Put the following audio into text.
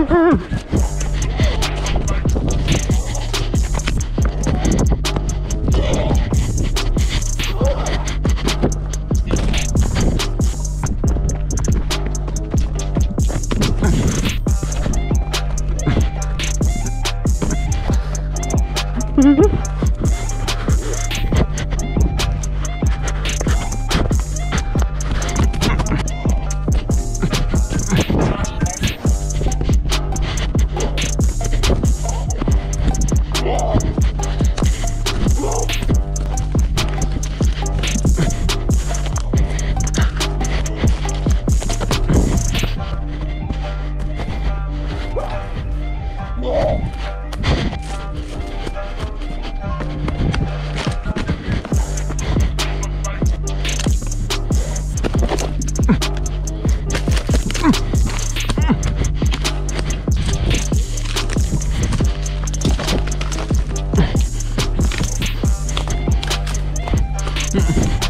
Mm-hmm. Mm -mm.